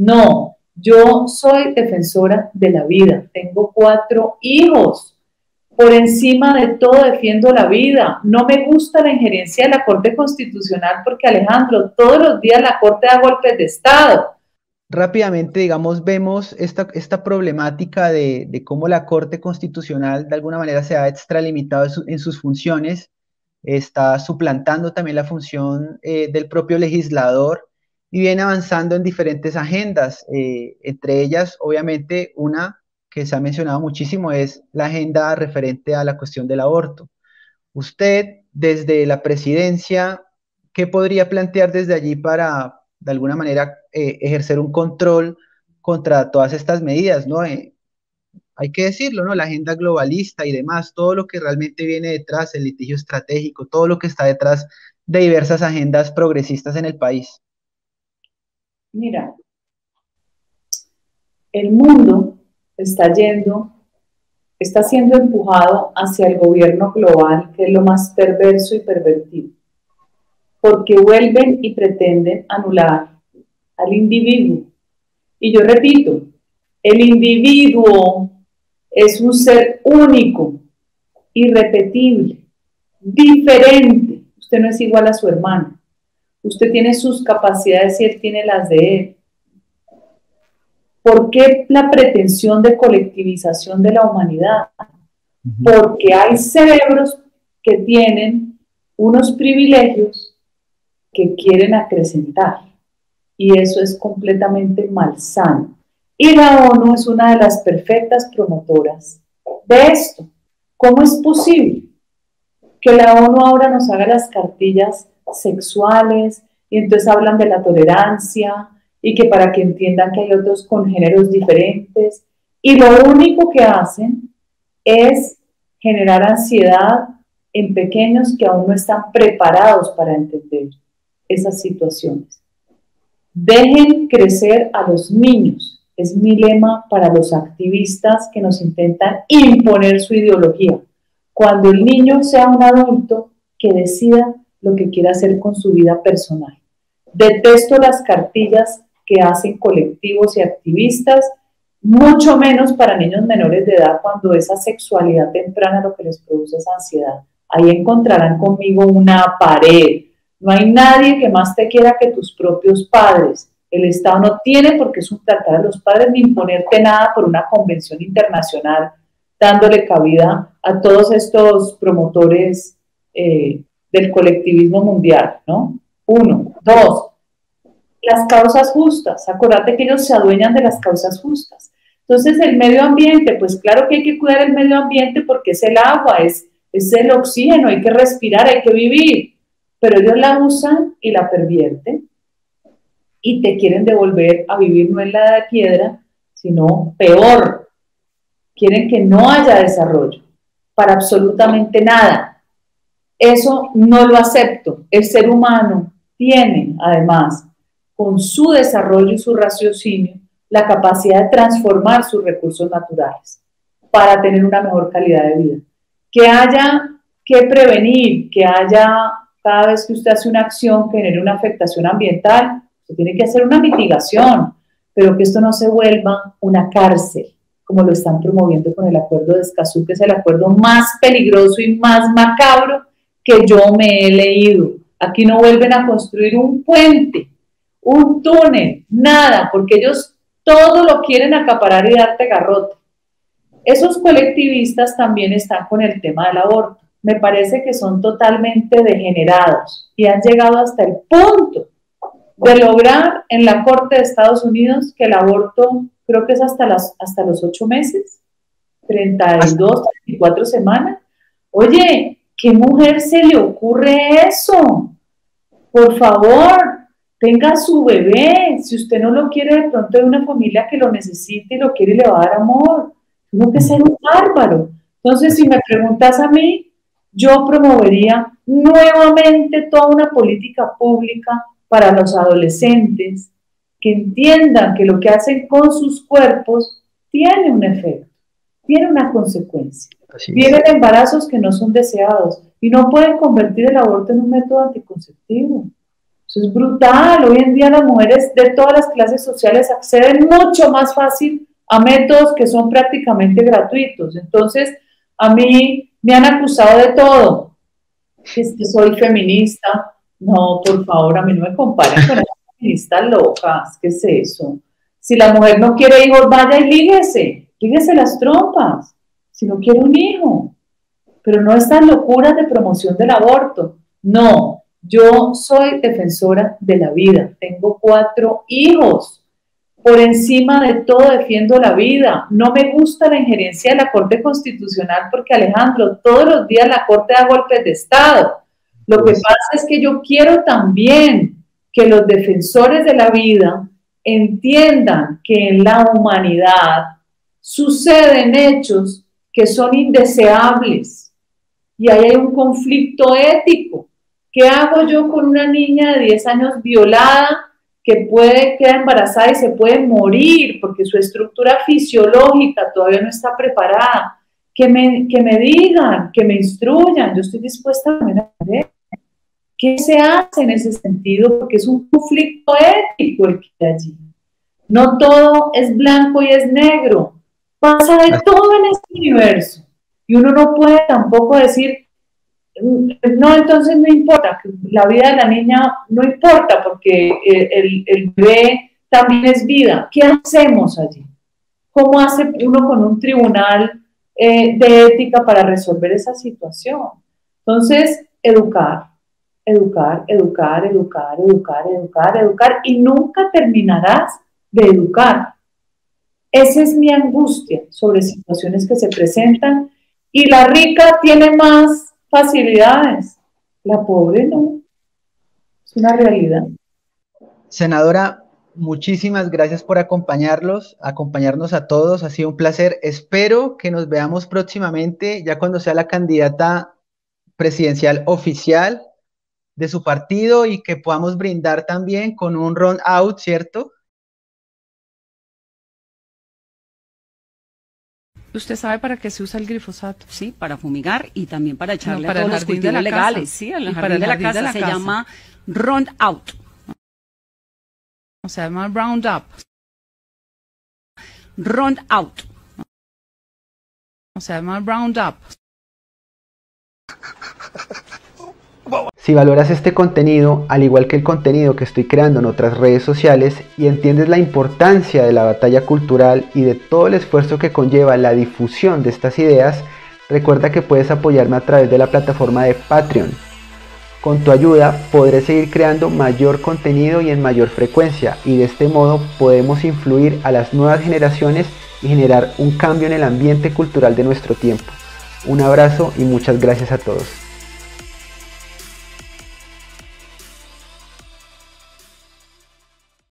No, yo soy defensora de la vida, tengo cuatro hijos. Por encima de todo defiendo la vida. No me gusta la injerencia de la Corte Constitucional porque Alejandro, todos los días la Corte da golpes de Estado. Rápidamente, digamos, vemos esta, esta problemática de, cómo la Corte Constitucional de alguna manera se ha extralimitado en, sus funciones, está suplantando también la función eh, del propio legislador y viene avanzando en diferentes agendas, eh, entre ellas, obviamente, una que se ha mencionado muchísimo es la agenda referente a la cuestión del aborto. Usted, desde la presidencia, ¿qué podría plantear desde allí para, de alguna manera, eh, ejercer un control contra todas estas medidas, ¿no? Eh, hay que decirlo, ¿no? La agenda globalista y demás, todo lo que realmente viene detrás, el litigio estratégico, todo lo que está detrás de diversas agendas progresistas en el país. Mira, el mundo está yendo, está siendo empujado hacia el gobierno global, que es lo más perverso y pervertido, porque vuelven y pretenden anular al individuo. Y yo repito, el individuo es un ser único, irrepetible, diferente. Usted no es igual a su hermano. Usted tiene sus capacidades y él tiene las de él. ¿Por qué la pretensión de colectivización de la humanidad? Porque hay cerebros que tienen unos privilegios que quieren acrecentar y eso es completamente malsano. Y la ONU es una de las perfectas promotoras de esto. ¿Cómo es posible que la ONU ahora nos haga las cartillas sexuales y entonces hablan de la tolerancia y que para que entiendan que hay otros con géneros diferentes y lo único que hacen es generar ansiedad en pequeños que aún no están preparados para entender esas situaciones. Dejen crecer a los niños, es mi lema para los activistas que nos intentan imponer su ideología. Cuando el niño sea un adulto, que decida lo que quiera hacer con su vida personal. Detesto las cartillas que hacen colectivos y activistas, mucho menos para niños menores de edad cuando esa sexualidad temprana lo que les produce es ansiedad. Ahí encontrarán conmigo una pared. No hay nadie que más te quiera que tus propios padres. El Estado no tiene por qué tratar a los padres ni imponerte nada por una convención internacional dándole cabida a todos estos promotores eh, del colectivismo mundial, ¿no? Uno. Dos, las causas justas. Acuérdate que ellos se adueñan de las causas justas. Entonces, el medio ambiente, pues claro que hay que cuidar el medio ambiente porque es el agua, es, es el oxígeno, hay que respirar, hay que vivir. Pero ellos la usan y la pervierten y te quieren devolver a vivir no en la de piedra, sino peor. Quieren que no haya desarrollo para absolutamente nada. Eso no lo acepto. El ser humano tiene, además, con su desarrollo y su raciocinio, la capacidad de transformar sus recursos naturales para tener una mejor calidad de vida. Que haya que prevenir, que haya, cada vez que usted hace una acción que genere una afectación ambiental, usted tiene que hacer una mitigación, pero que esto no se vuelva una cárcel, como lo están promoviendo con el acuerdo de Escazú, que es el acuerdo más peligroso y más macabro que yo me he leído. Aquí no vuelven a construir un puente un túnel, nada, porque ellos todo lo quieren acaparar y darte garrote. Esos colectivistas también están con el tema del aborto. Me parece que son totalmente degenerados y han llegado hasta el punto de lograr en la Corte de Estados Unidos que el aborto creo que es hasta, las, hasta los ocho meses, 32, 34 semanas. Oye, ¿qué mujer se le ocurre eso? Por favor, tenga su bebé, si usted no lo quiere de pronto de una familia que lo necesite y lo quiere y le va a dar amor, tiene que ser un bárbaro. Entonces, si me preguntas a mí, yo promovería nuevamente toda una política pública para los adolescentes que entiendan que lo que hacen con sus cuerpos tiene un efecto, tiene una consecuencia. Vienen embarazos que no son deseados y no pueden convertir el aborto en un método anticonceptivo. Eso es brutal. Hoy en día las mujeres de todas las clases sociales acceden mucho más fácil a métodos que son prácticamente gratuitos. Entonces, a mí me han acusado de todo. Es que soy feminista. No, por favor, a mí no me comparen con esas feministas locas. ¿Qué es eso? Si la mujer no quiere hijos, vaya y líguese. Líguese las trompas. Si no quiere un hijo. Pero no estas locuras de promoción del aborto. No, yo soy defensora de la vida. Tengo cuatro hijos. Por encima de todo defiendo la vida. No me gusta la injerencia de la Corte Constitucional porque Alejandro, todos los días la Corte da golpes de Estado. Lo que pues pasa es que yo quiero también que los defensores de la vida entiendan que en la humanidad suceden hechos que son indeseables y ahí hay un conflicto ético. ¿Qué hago yo con una niña de 10 años violada que puede quedar embarazada y se puede morir porque su estructura fisiológica todavía no está preparada? Que me, que me digan, que me instruyan, yo estoy dispuesta a ver ¿Qué se hace en ese sentido? Porque es un conflicto ético el que hay allí. No todo es blanco y es negro. Pasa de todo en este universo. Y uno no puede tampoco decir, no, entonces no importa, la vida de la niña no importa porque el, el bebé también es vida. ¿Qué hacemos allí? ¿Cómo hace uno con un tribunal eh, de ética para resolver esa situación? Entonces, educar, educar, educar, educar, educar, educar, educar, y nunca terminarás de educar. Esa es mi angustia sobre situaciones que se presentan y la rica tiene más facilidades, la pobre no. Es una realidad. Senadora, muchísimas gracias por acompañarlos, acompañarnos a todos. Ha sido un placer. Espero que nos veamos próximamente, ya cuando sea la candidata presidencial oficial de su partido y que podamos brindar también con un run out, ¿cierto? ¿Usted sabe para qué se usa el glifosato? Sí, para fumigar y también para echarle a todos los cultivos legales. Sí, el jardín, para el de la casa se llama Round Out. O se llama Roundup. Round Out. O se llama Roundup. Si valoras este contenido, al igual que el contenido que estoy creando en otras redes sociales y entiendes la importancia de la batalla cultural y de todo el esfuerzo que conlleva la difusión de estas ideas, recuerda que puedes apoyarme a través de la plataforma de Patreon. Con tu ayuda podré seguir creando mayor contenido y en mayor frecuencia y de este modo podemos influir a las nuevas generaciones y generar un cambio en el ambiente cultural de nuestro tiempo. Un abrazo y muchas gracias a todos.